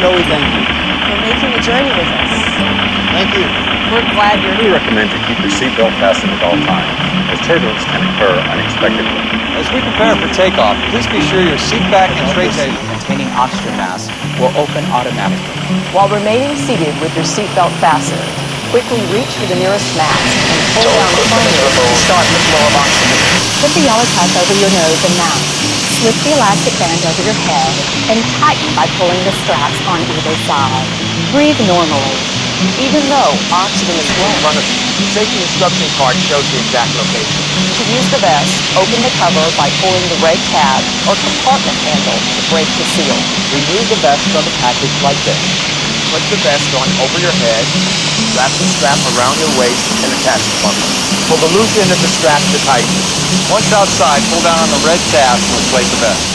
shall we thank you? for making the journey with us. Thank you. We're glad you're here. We recommend you keep your seatbelt fastened at all times, as turbulence can occur unexpectedly. As we prepare for takeoff, please be sure your seat back and tray table containing oxygen mask will open automatically. While remaining seated with your seatbelt fastened, quickly reach for the nearest mask and pull down the phone to start the flow of oxygen. Put the yellow cuff over your nose and mouth. Slip the elastic band over your head and tighten by pulling the straps on either side. Breathe normally. Even though oxygen is low, front of you. Safety instruction card shows the exact location. to use the vest, open the cover by pulling the red tab or compartment handle to break the seal. Remove the vest from the package like this. Put the vest on over your head, wrap the strap around your waist, and attach the bundle. Pull the loose end of the strap to tighten. Once outside, pull down on the red tab to inflate the vest.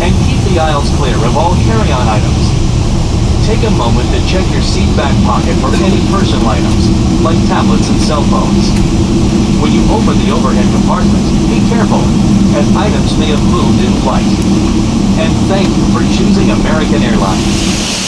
And keep the aisles clear of all carry-on items. Take a moment to check your seat back pocket for any personal items, like tablets and cell phones. When you open the overhead compartment, be careful, as items may have moved in flight. And thank you for choosing American Airlines.